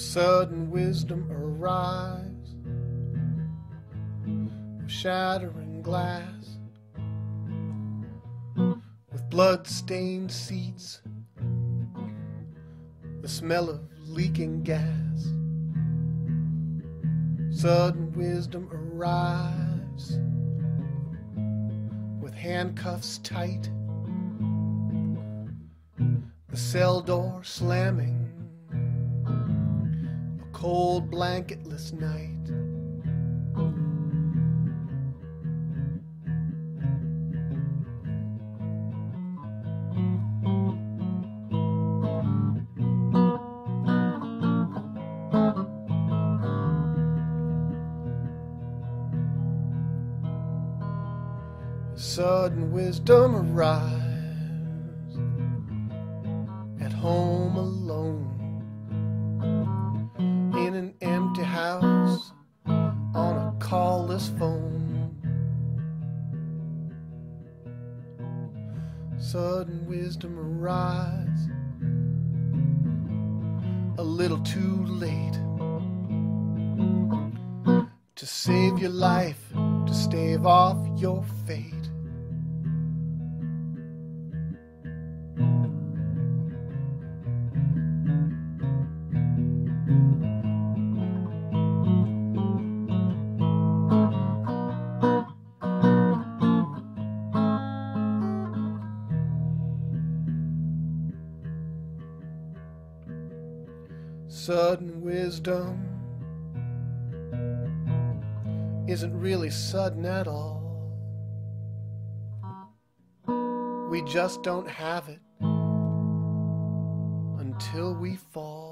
sudden wisdom arrives with shattering glass, with blood stained seats, the smell of leaking gas. Sudden wisdom arrives with handcuffs tight, the cell door slamming a cold blanketless night. Sudden wisdom arrives at home alone in an empty house on a callless phone. Sudden wisdom arrives a little too late to save your life, to stave off your fate. Sudden wisdom isn't really sudden at all. We just don't have it until we fall.